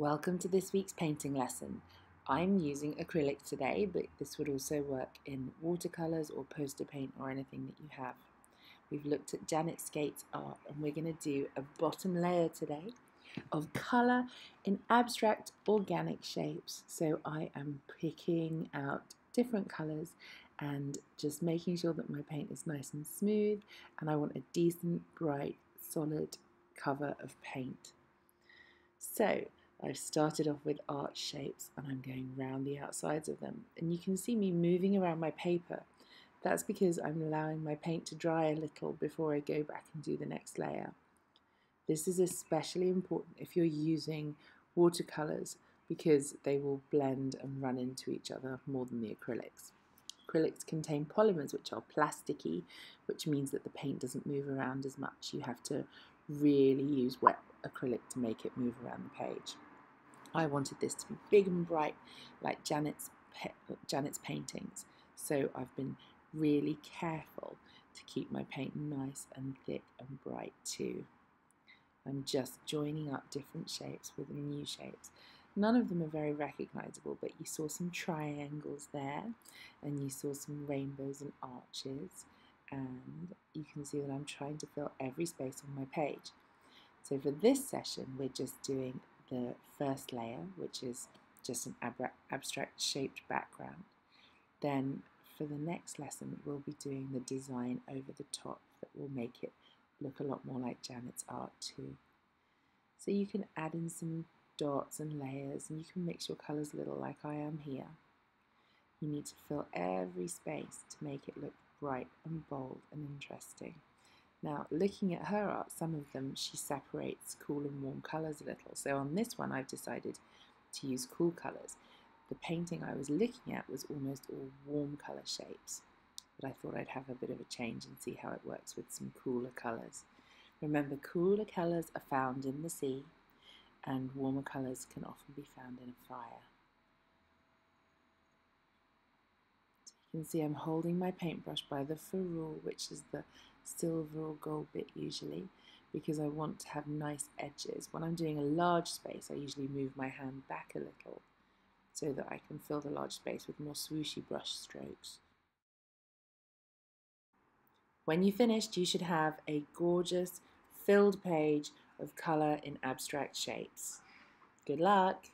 Welcome to this week's painting lesson. I'm using acrylic today, but this would also work in watercolours or poster paint or anything that you have. We've looked at Janet Skates' art and we're going to do a bottom layer today of colour in abstract organic shapes. So I am picking out different colours and just making sure that my paint is nice and smooth and I want a decent, bright, solid cover of paint. So I've started off with arch shapes and I'm going round the outsides of them. And you can see me moving around my paper. That's because I'm allowing my paint to dry a little before I go back and do the next layer. This is especially important if you're using watercolours because they will blend and run into each other more than the acrylics. Acrylics contain polymers which are plasticky, which means that the paint doesn't move around as much. You have to really use wet acrylic to make it move around the page. I wanted this to be big and bright like Janet's, Janet's paintings. So I've been really careful to keep my paint nice and thick and bright too. I'm just joining up different shapes with new shapes. None of them are very recognizable, but you saw some triangles there, and you saw some rainbows and arches, and you can see that I'm trying to fill every space on my page. So for this session, we're just doing the first layer, which is just an abstract shaped background. Then for the next lesson, we'll be doing the design over the top that will make it look a lot more like Janet's art too. So you can add in some dots and layers and you can mix your colours a little like I am here. You need to fill every space to make it look bright and bold and interesting. Now, looking at her art, some of them she separates cool and warm colours a little. So on this one, I've decided to use cool colours. The painting I was looking at was almost all warm colour shapes, but I thought I'd have a bit of a change and see how it works with some cooler colours. Remember, cooler colours are found in the sea, and warmer colours can often be found in a fire. You can see I'm holding my paintbrush by the ferrule, which is the silver or gold bit usually, because I want to have nice edges. When I'm doing a large space, I usually move my hand back a little so that I can fill the large space with more swooshy brush strokes. When you finished, you should have a gorgeous filled page of colour in abstract shapes. Good luck!